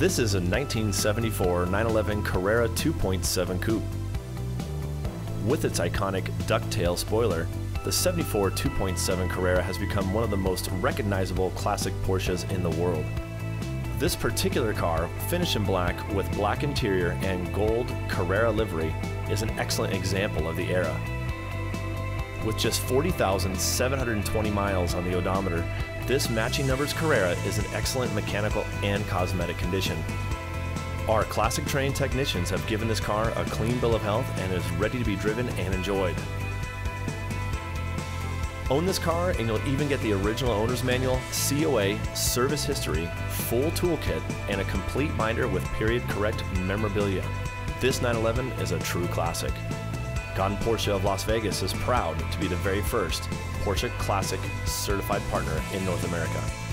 This is a 1974 911 Carrera 2.7 Coupe. With its iconic ducktail spoiler, the 74 2.7 Carrera has become one of the most recognizable classic Porsches in the world. This particular car, finished in black with black interior and gold Carrera livery, is an excellent example of the era. With just 40,720 miles on the odometer, this matching numbers Carrera is in excellent mechanical and cosmetic condition. Our classic trained technicians have given this car a clean bill of health and is ready to be driven and enjoyed. Own this car and you'll even get the original owner's manual, COA, service history, full toolkit, and a complete binder with period correct memorabilia. This 911 is a true classic. Gaudin Porsche of Las Vegas is proud to be the very first Porsche Classic certified partner in North America.